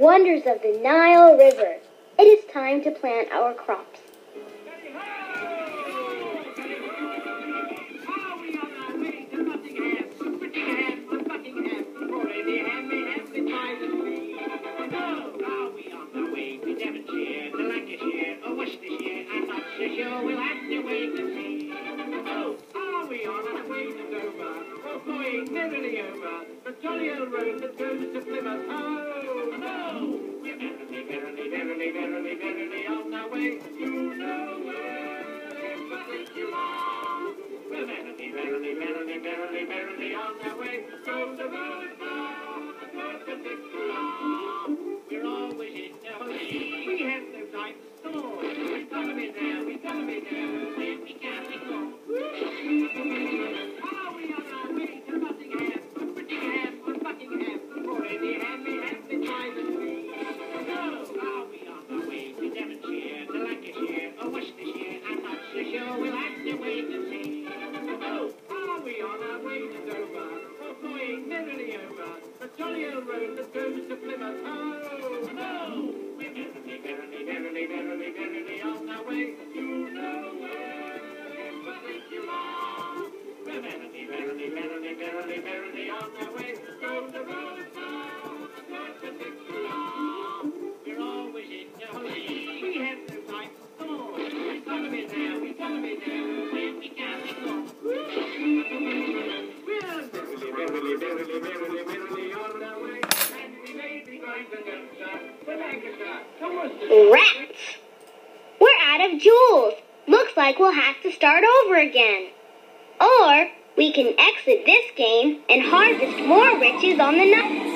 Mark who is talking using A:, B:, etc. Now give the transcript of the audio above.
A: wonders of the Nile River. It is time to plant our crops.
B: Oh, merrily over the jolly old road that goes to We have no time to stall. We've got to be there, we've got to be there. Jolly old road that goes to Plymouth? Oh, no! We're merrily, merrily, merrily, merrily, merrily on our way to nowhere. But if you are, we're merrily, merrily, merrily, merrily, merrily on our way. So the road far, not particular. We're always in a hurry. We have no time to stall. We've got to be there, we've got to be there. When we can be gone. We're merrily, merrily, merrily, merrily, merrily on our way. And we may be going to Devonshire, to Lancashire, to Worcestershire.
A: Rats! We're out of jewels. Looks like we'll have to start over again. Or we can exit this game and harvest more riches on the night.